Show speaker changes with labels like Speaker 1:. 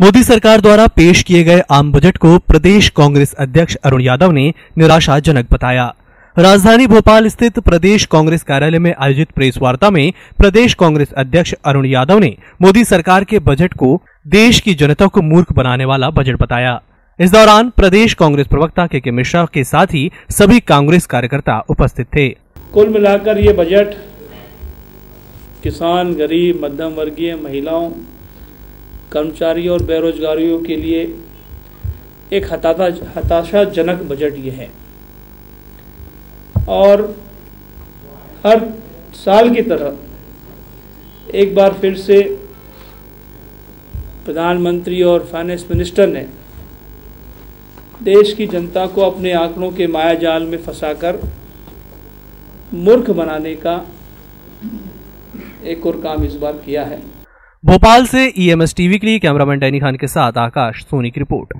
Speaker 1: मोदी सरकार द्वारा पेश किए गए आम बजट को प्रदेश कांग्रेस अध्यक्ष अरुण यादव ने निराशाजनक बताया। राजधानी भोपाल स्थित प्रदेश कांग्रेस कार्यालय में आयोजित प्रेस वार्ता में प्रदेश कांग्रेस अध्यक्ष अरुण यादव ने मोदी सरकार के बजट को देश की जनता को मूर्ख बनाने वाला बजट बताया। इस दौरान प्रदेश कांग्रेस प्रवक्ता के के मिश्रा के साथ ही सभी कांग्रेस कार्यकर्ता उपस्थित थे।
Speaker 2: कुल मिलाकर ये बजट किसान, गरीब मध्यम वर्गीय महिलाओं कर्मचारियों और बेरोजगारियों के लिए एक हताशा, हताशाजनक बजट ये है। और हर साल की तरह एक बार फिर से प्रधानमंत्री और फाइनेंस मिनिस्टर ने देश की जनता को अपने आंकड़ों के माया जाल में फंसाकर मूर्ख बनाने का एक और काम इस बार किया है।
Speaker 1: भोपाल से ईएमएस टीवी के लिए कैमरामैन डैनी खान के साथ आकाश सोनी की रिपोर्ट।